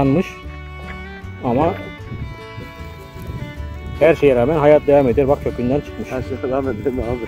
yanmış. Ama her şeye rağmen hayat devam ediyor. Bak kökünden çıkmış. Her şeye rağmen değil mi abi?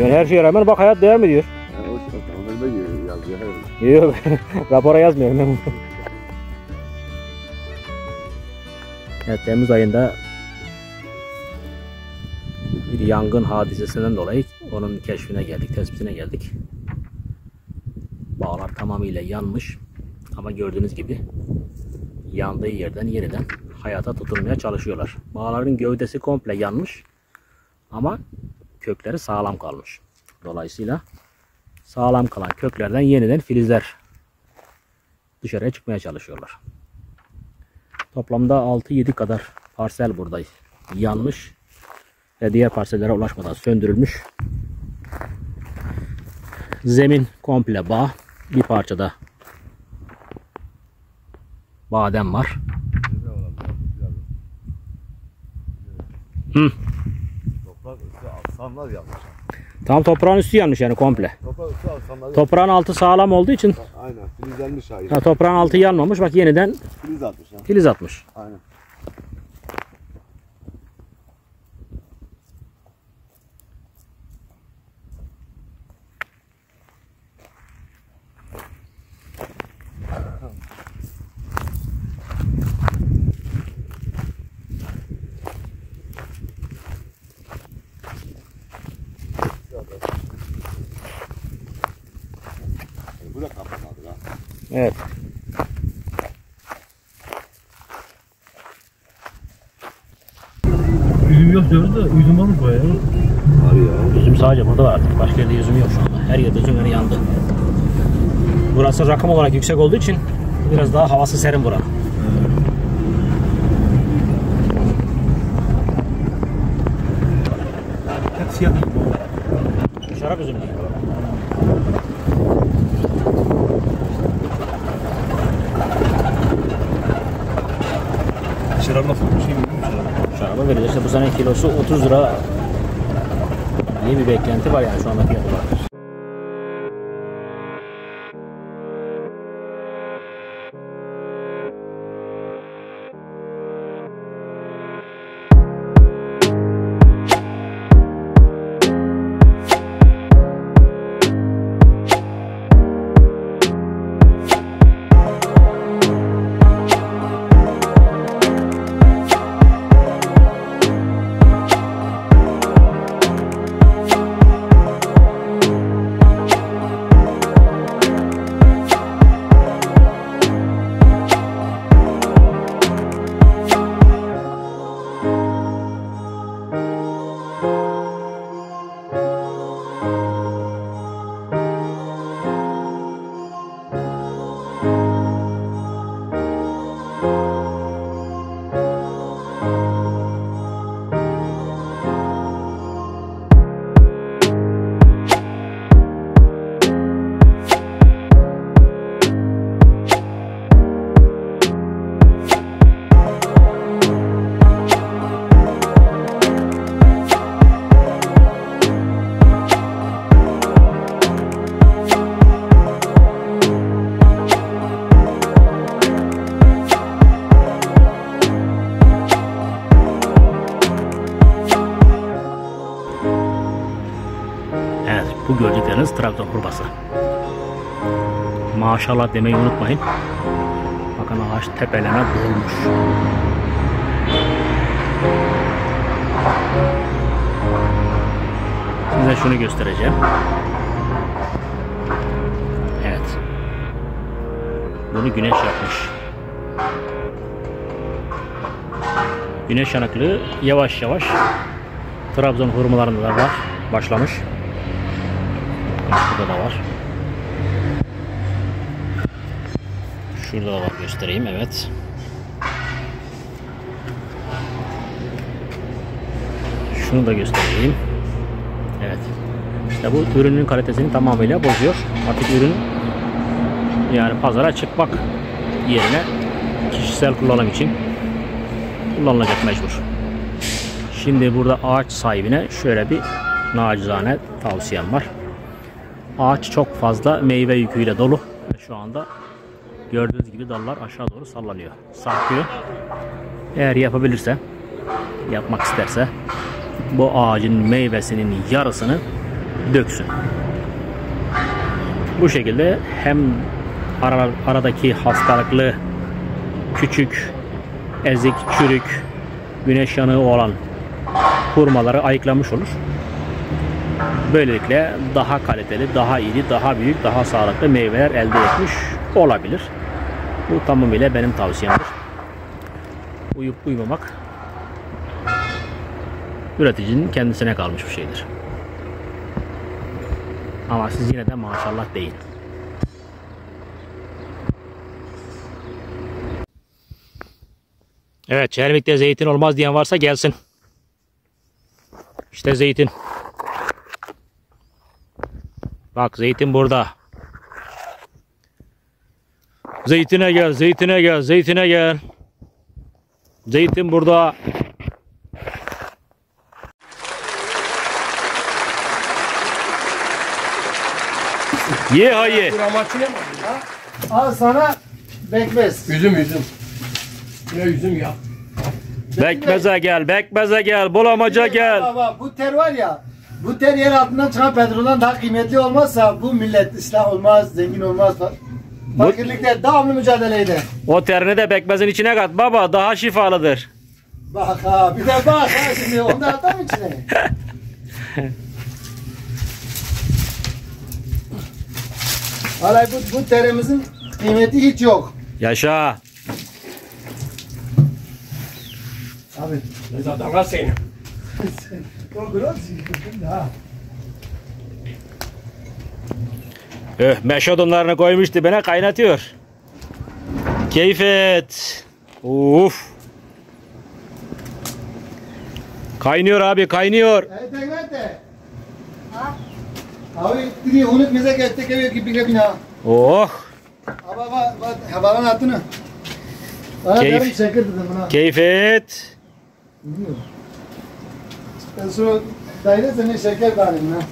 Yani her şeye rağmen bak hayat devam ediyor. Ya o yazıyor Yok rapora yazmıyorum ben. Evet Temmuz ayında bir yangın hadisesinden dolayı onun keşfine geldik, tespitine geldik. Bağlar tamamıyla yanmış ama gördüğünüz gibi yandığı yerden yeniden hayata tutunmaya çalışıyorlar. Bağların gövdesi komple yanmış ama kökleri sağlam kalmış. Dolayısıyla sağlam kalan köklerden yeniden filizler dışarıya çıkmaya çalışıyorlar. Toplamda 6-7 kadar parsel burada yanmış ve diğer parsellere ulaşmadan söndürülmüş. Zemin komple bağ. Bir parçada badem var. Hı. Toprak üstü aksanlar yapmış. Tam toprağın üstü yanmış yani komple. Toprak üstü aksanlar Toprağın altı sağlam olduğu için Aynen filizlenmiş hayır. ha, toprağın altı yanmamış. Bak yeniden Filiz atmış ha. filiz atmış. Aynen. Evet. Üzüm yok diyoruz da üzüm olur bayağı. Var ya. Üzüm sadece burada var artık. Başka yerde üzüm yok şu anda. Her yerde üzümleri yandı. Burası rakım olarak yüksek olduğu için biraz daha havası serin buranın. Hep siyah. Şarap üzümü Şarap nasıl bir şey bilmiyorum şarap. Şaraba verilir. Bu sene kilosu 30 lira diye bir beklenti var yani şu anda fiyat olarak. Bu gördükleriniz Trabzon kurbası. Maşallah demeyi unutmayın. Bakın ağaç tepelerine dolmuş. Size şunu göstereceğim. Evet. Bunu güneş yapmış. Güneş yanıklığı yavaş yavaş Trabzon hurmalarında da var. Başlamış. Burada da var. Şurada da var göstereyim evet. Şunu da göstereyim. Evet. İşte bu ürünün kalitesini tamamıyla bozuyor. Artık ürün yani pazara çıkmak yerine kişisel kullanım için kullanılacak mecbur. Şimdi burada ağaç sahibine şöyle bir nacizane tavsiyem var. Ağaç çok fazla meyve yüküyle dolu. Şu anda Gördüğünüz gibi dallar aşağı doğru sallanıyor. Sarkıyor. Eğer yapabilirse, yapmak isterse bu ağacın meyvesinin yarısını döksün. Bu şekilde hem ara- aradaki hastalıklı küçük, ezik, çürük, güneş yanığı olan hurmaları ayıklamış olur. Böylelikle daha kaliteli, daha iyi, daha büyük, daha sağlıklı meyveler elde etmiş olabilir. Bu tamamıyla benim tavsiyemdir. Uyup uyumamak üreticinin kendisine kalmış bir şeydir. Ama siz yine de maşallah deyin. Evet, Çermik'te zeytin olmaz diyen varsa gelsin. İşte zeytin. Bak zeytin burada. Zeytine gel, zeytine gel, zeytine gel. Zeytin burada. Ye ha ye. Al sana bekmez. Üzüm üzüm. Ne üzüm ya? Bekmeze gel, bekmeze gel, bulamaca gel. Baba bu ter var ya. Bu ter yer altından çıkan petrolden daha kıymetli olmazsa bu millet ıslah olmaz, zengin olmaz. Fa- Fakirlikte devamlı mücadele eder. O terini de bekmezin içine kat baba, daha şifalıdır. Bak ha bir de bak ha şimdi onu da atar mı içine? Vallahi bu, bu terimizin kıymeti hiç yok. Yaşa. Abi. Ne zaten var senin. O biraz ha. Öh, meş odunlarını koymuş dibine kaynatıyor. Keyfet. Uf. Kaynıyor abi, kaynıyor. Abi, dedi unut bize geçtik eve gibi bir bina. Oh. Ama bak, havalan. Bana Keyif. Keyfet. Bilmiyorum. Ben şu daire senin şeker dalim lan.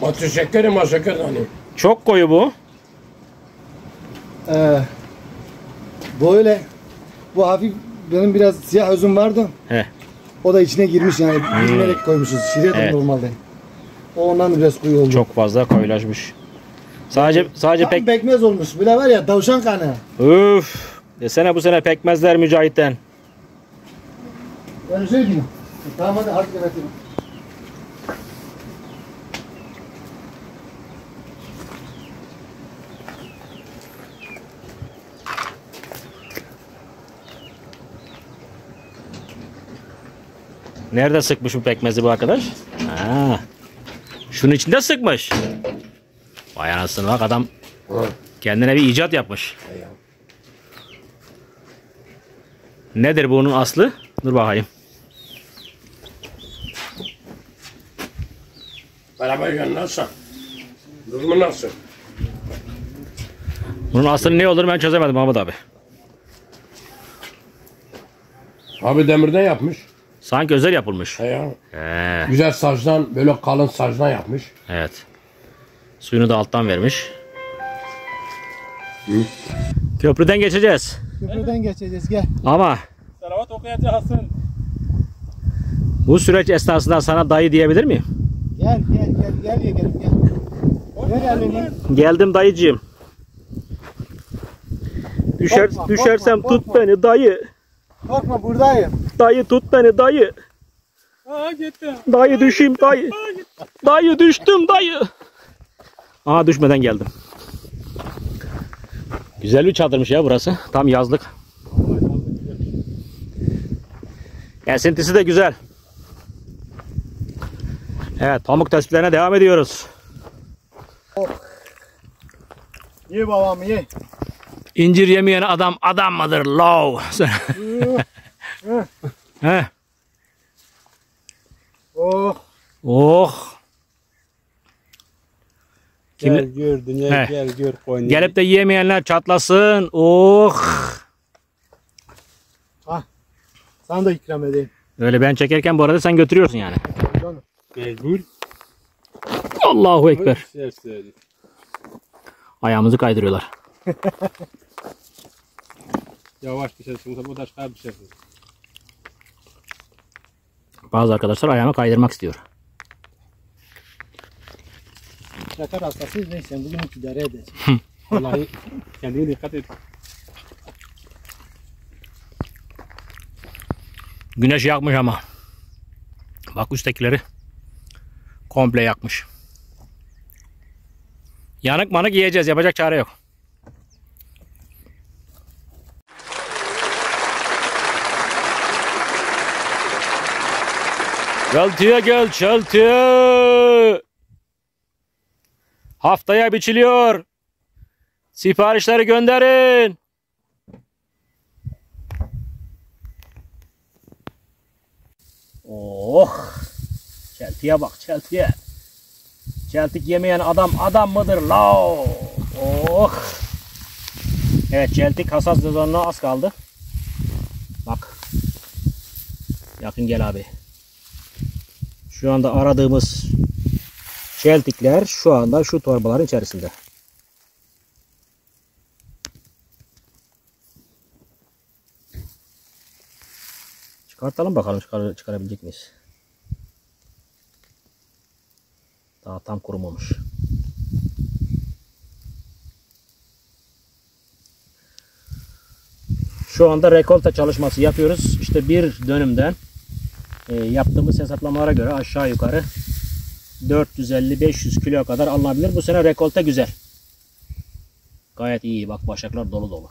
Matı şekeri ma şeker hani. Çok koyu bu. Ee, böyle bu hafif benim biraz siyah özüm vardı. He. O da içine girmiş yani bilmerek koymuşuz. Şiret Evet. normalde. O ondan biraz koyu oldu. Çok fazla koyulaşmış. Sadece sadece Tam pek bekmez olmuş. Bile var ya tavşan kanı. Üf. Desene bu sene pekmezler mücahitten. Ben şey diyeyim. Tamam hadi hadi yönetim. Nerede sıkmış bu pekmezi bu arkadaş? Ha. Şunun içinde sıkmış. Vay anasını bak adam kendine bir icat yapmış. Nedir bunun aslı? Dur bakayım. Gel nasıl? Durumu nasıl? Bunun aslı ne olur ben çözemedim Mahmut abi. Abi demirden yapmış. Sanki özel yapılmış. He ya. He, Güzel saçtan böyle kalın saçtan yapmış. evet. Suyunu da alttan vermiş. Köprüden geçeceğiz. Köprüden geçeceğiz gel. Ama Salavat okuyacaksın. bu süreç esnasında sana dayı diyebilir miyim? Gel gel gel gel gel gel. Ver elini. Geldim dayıcığım. Düşer, Korkma, düşersem korkma, tut korkma. beni dayı. Korkma buradayım. Dayı tut beni dayı. Aa gitti. Dayı düşeyim dayı. Dayı düştüm dayı. Aa düşmeden geldim. Güzel bir çadırmış ya burası. Tam yazlık. Esintisi de güzel. Evet pamuk tespitlerine devam ediyoruz. Ye babam ye. İncir yemeyen adam adam mıdır? Low. He. Oh. Oh. Kim- Gel gör dünya He. gel gör Konya. Gelip de yemeyenler çatlasın. Oh. Sana da ikram edeyim. Öyle ben çekerken bu arada sen götürüyorsun yani. Mecbur. Allahu Ekber. Söyle. Ayağımızı kaydırıyorlar. Yavaş düşersin. Bu da çıkar düşersin. Bazı arkadaşlar ayağını kaydırmak istiyor. Şeker hastasıyız neyse bugün idare edeceğiz. Vallahi kendine dikkat et. Güneş yakmış ama. Bak üsttekileri komple yakmış. Yanık manık yiyeceğiz. Yapacak çare yok. Çeltiye gel çeltiye. Haftaya biçiliyor. Siparişleri gönderin. Oh. Çeltiye bak çeltiye. Çeltik yemeyen adam adam mıdır la? Oh. Evet çeltik hasat sezonuna az kaldı. Bak. Yakın gel abi. Şu anda aradığımız çeltikler şu anda şu torbaların içerisinde. Çıkartalım bakalım çıkar, çıkarabilecek miyiz? Daha tam kurumamış. Şu anda rekolta çalışması yapıyoruz. İşte bir dönümden e, yaptığımız hesaplamalara göre aşağı yukarı 450-500 kilo kadar alınabilir. Bu sene rekolta güzel. Gayet iyi. Bak başaklar dolu dolu.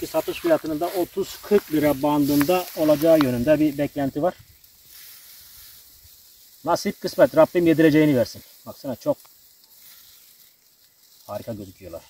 Bu satış fiyatının da 30-40 lira bandında olacağı yönünde bir beklenti var. Nasip kısmet Rabbim yedireceğini versin. Baksana çok harika gözüküyorlar.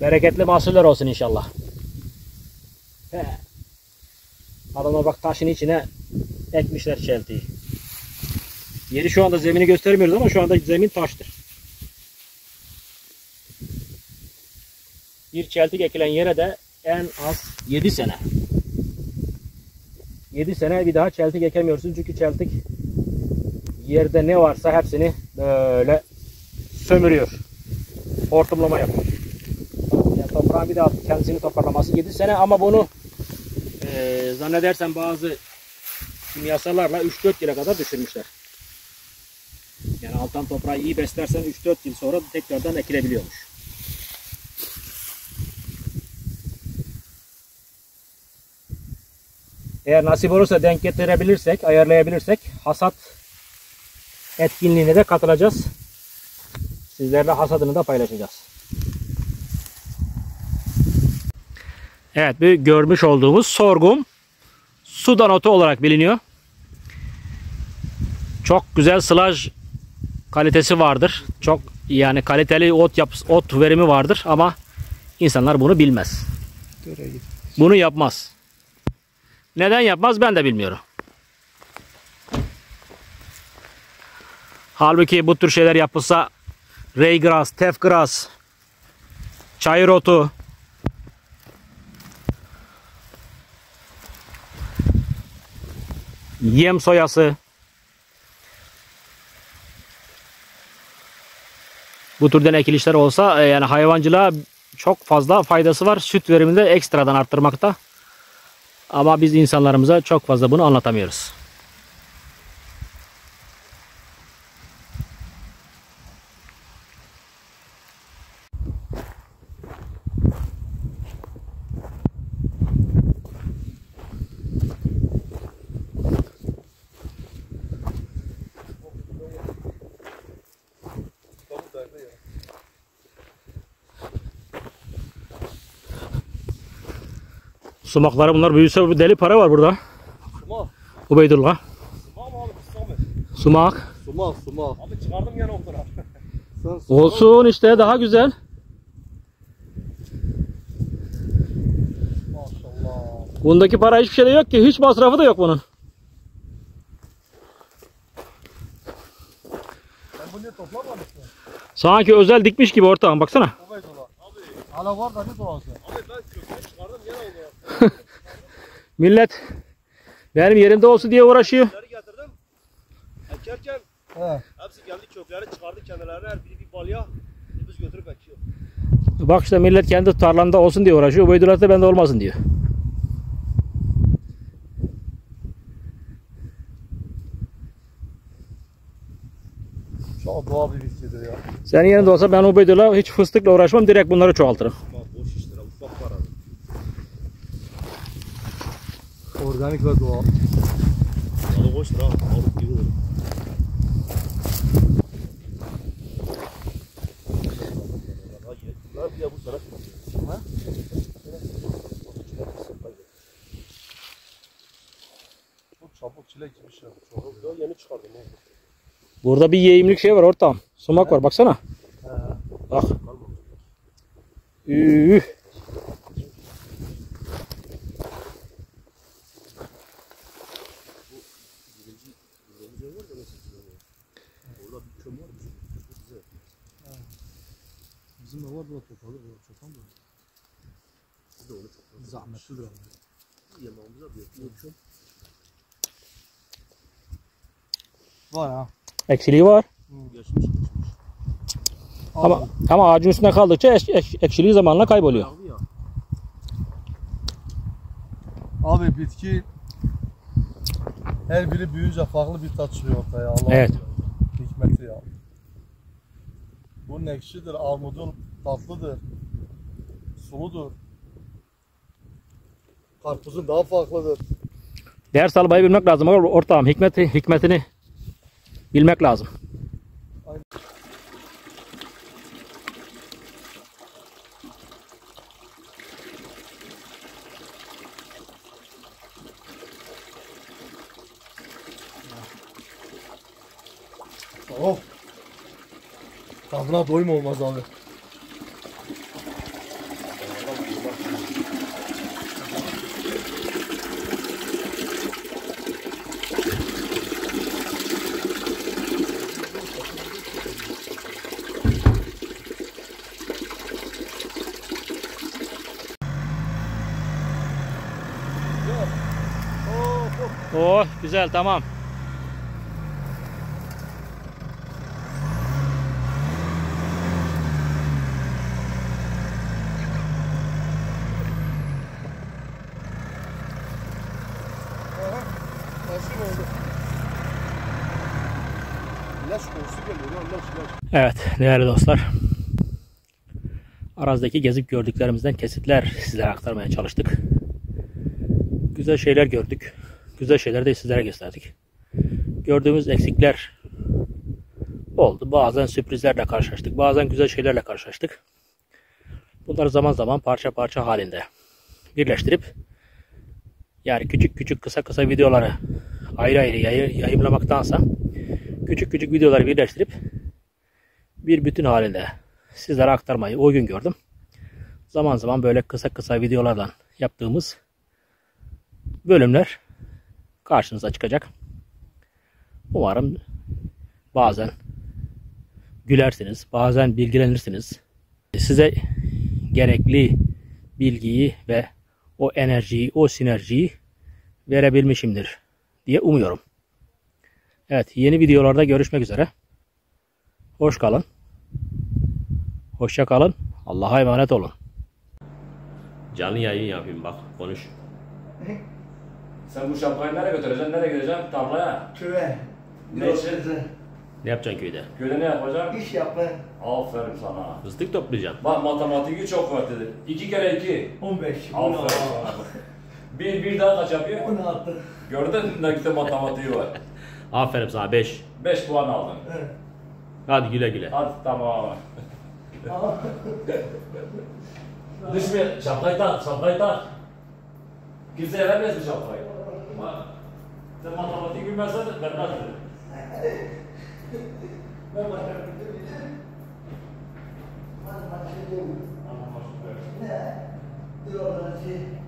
Bereketli mahsuller olsun inşallah. He. Adamlar bak taşın içine ekmişler çeltiyi. Yeri şu anda zemini göstermiyoruz ama şu anda zemin taştır. bir çeltik ekilen yere de en az 7 sene. 7 sene bir daha çeltik ekemiyorsun çünkü çeltik yerde ne varsa hepsini böyle sömürüyor. Hortumlama yapıyor. Yani toprağın bir daha kendisini toparlaması 7 sene ama bunu e, zannedersem bazı kimyasallarla 3-4 yıla kadar düşürmüşler. Yani alttan toprağı iyi beslersen 3-4 yıl sonra tekrardan ekilebiliyormuş. Eğer nasip olursa denk getirebilirsek, ayarlayabilirsek hasat etkinliğine de katılacağız. Sizlerle hasadını da paylaşacağız. Evet, bir görmüş olduğumuz sorgum Sudan otu olarak biliniyor. Çok güzel sılaj kalitesi vardır. Çok yani kaliteli ot yap ot verimi vardır ama insanlar bunu bilmez. Bunu yapmaz. Neden yapmaz ben de bilmiyorum. Halbuki bu tür şeyler yapılsa raygrass, tefgrass, çayır otu, yem soyası bu türden ekilişler olsa e, yani hayvancılığa çok fazla faydası var. Süt verimini de ekstradan arttırmakta. Ama biz insanlarımıza çok fazla bunu anlatamıyoruz. Sumakları bunlar büyüse bir deli para var burada. Sumak. Ubeydullah. Sumak mı abi? Sumak? Sumak. Sumak. Abi çıkardım gene o. Sen sumak. Olsun işte daha güzel. Maşallah. Bundaki para hiçbir şey de yok ki. Hiç masrafı da yok bunun. toplamadık mı? Sanki özel dikmiş gibi ortağım baksana. Dola. Abi. Hala var da ne doğası? Abi ben çıkardım yine oldu. Millet benim yerimde olsun diye uğraşıyor. Getirdim. Ekerken He. hepsi geldi kökleri çıkardı kendilerine her biri bir balya. Biz götürüp ekiyor. Bak işte millet kendi tarlanda olsun diye uğraşıyor. Ubeydullah da bende olmasın diyor. Şu an doğal bir bitkidir ya. Senin yerinde olsa ben Ubeydullah hiç fıstıkla uğraşmam. Direkt bunları çoğaltırım. Bak Organik ve doğal. Yalı boştur ha. Alıp gibi olur. Çabuk çilek gibi şey. Çok yeni çıkardım. Burada bir yiyimlik şey var ortağım. Sumak var baksana. Bak. Üh. Bizim de var burada topalı. Çopan da. Biz de onu de. Yemeğimize bir yapıyor. Var ha. Eksiliği var. Geçmiş geçmiş. Ama ama ağacın üstünde kaldıkça ek- ek- ekşiliği zamanla kayboluyor. Abi bitki her biri büyüyünce farklı bir tat çıkıyor ortaya. Allah Evet. hikmeti ya. Bu ekşidir, armudun tatlıdır, suludur. Karpuzun daha farklıdır. Ders almayı bilmek lazım. Ortağım hikmeti, hikmetini bilmek lazım. Of. Tadına doyum olmaz abi. Oh güzel tamam. Nasıl oldu? İlaç kokusu geliyor lan ilaç ilaç. Evet değerli dostlar. Arazideki gezip gördüklerimizden kesitler sizlere aktarmaya çalıştık. Güzel şeyler gördük. Güzel şeyler de sizlere gösterdik. Gördüğümüz eksikler oldu. Bazen sürprizlerle karşılaştık. Bazen güzel şeylerle karşılaştık. Bunları zaman zaman parça parça halinde birleştirip yani küçük küçük kısa kısa videoları ayrı ayrı yayı- yayımlamaktansa küçük küçük videoları birleştirip bir bütün halinde sizlere aktarmayı uygun gördüm. Zaman zaman böyle kısa kısa videolardan yaptığımız bölümler karşınıza çıkacak. Umarım bazen gülersiniz, bazen bilgilenirsiniz. Size gerekli bilgiyi ve o enerjiyi, o sinerjiyi verebilmişimdir diye umuyorum. Evet, yeni videolarda görüşmek üzere. Hoş kalın. Hoşça kalın. Allah'a emanet olun. Canlı yayın yapayım bak konuş. Sen bu şapkayı nereye götüreceksin? Nereye gideceksin? Tarlaya. Köye. Ne için? Ne yapacaksın köyde? Köyde ne yapacaksın? İş yapma. Aferin sana. Fıstık toplayacaksın. Bak matematiği çok kuvvetlidir. İki kere iki. 15. Aferin. Bir, bir daha kaç yapıyor? 16. Gördün mü nakite matematiği var. Aferin sana 5. Beş puan aldın. Hadi güle güle. Hadi tamam. Düşme, şapkayı tak, şapkayı tak. Kimseye vermez mi şapkayı? Bak, sen matematik bilmezsen vermez mi? Ben başka bir şey